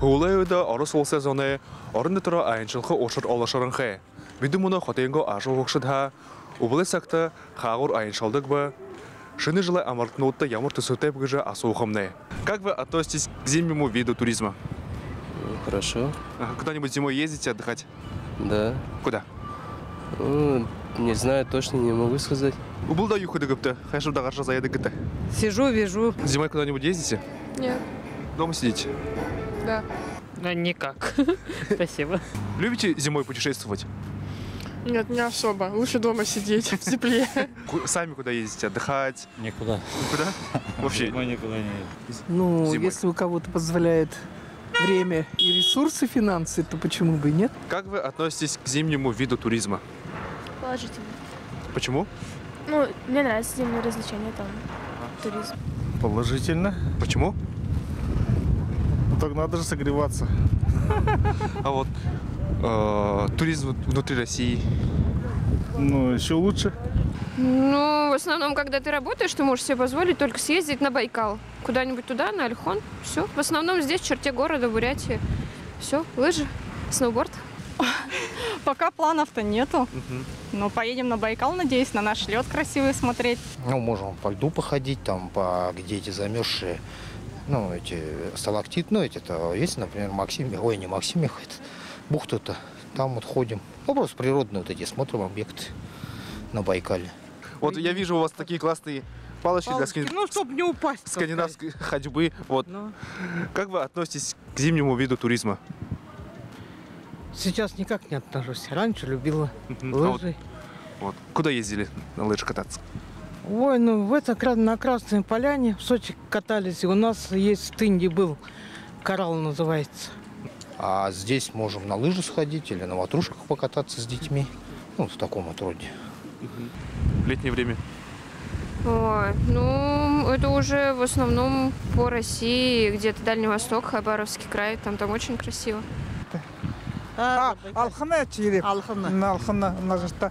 Хулайда орыс ол сезоны орынды тұра айыншылқы ошыр олашырын хэ. Биді мұны хотенго ашу оқшыдха, убылы сакта хағыр айыншалдық ба, Шины жылы амартнутта ямур тусутэй бгыжа асухомне. Как вы относитесь к зимнему виду туризма? Хорошо, Куда-нибудь зимой ездите отдыхать? да. Куда? Ну, не знаю, точно не могу сказать. Убылда юхуды гыпты, хайшып да гарша заяды гыты. Сижу, вижу. Зимой куда-нибудь ездите? Нет, Дома сидите? да. Да, никак. Спасибо. Любите зимой путешествовать? Нет, не особо. Лучше дома сидеть в тепле. Сами куда ездите? Отдыхать? Никуда. Никуда? Вообще? Мы никуда не Ну, Зимой. если у кого-то позволяет время и ресурсы, финансы, то почему бы и нет? Как вы относитесь к зимнему виду туризма? Положительно. Почему? Ну, мне нравятся зимние развлечения, там, туризм. Положительно. Почему? Ну, так надо же согреваться. А вот э, туризм внутри России. Ну, еще лучше. Ну, в основном, когда ты работаешь, ты можешь себе позволить только съездить на Байкал. Куда-нибудь туда, на Альхон. Все. В основном здесь, в черте города, в Бурятии. Все, лыжи, сноуборд. Пока планов-то нету. Но поедем на Байкал, надеюсь, на наш лед красивый смотреть. Ну, можем по льду походить, там, по, где эти замерзшие, ну, эти сталактит, ну, эти-то есть, например, Максим, ой, не Максимих, это, бухта-то, там вот ходим. Ну, просто природные вот эти, смотрим объекты на Байкале. Вот я вижу у вас такие классные палочки, для скани- Ну, чтобы не упасть. скандинавской ходьбы. Вот. Ну, Как вы относитесь к зимнему виду туризма? сейчас никак не отношусь. Раньше любила Мгм. А вот, лыжи. вот. Куда ездили на лыжах кататься? Ой, ну в это на Красной Поляне в Сочи катались. И у нас есть в Тынде был, коралл называется. А здесь можем на лыжи сходить или на ватрушках покататься с детьми. Ну, в таком вот роде. В летнее время? Ой, ну, это уже в основном по России, где-то Дальний Восток, Хабаровский край. Там, там очень красиво. алхана чире Алхана. на алхана на жаста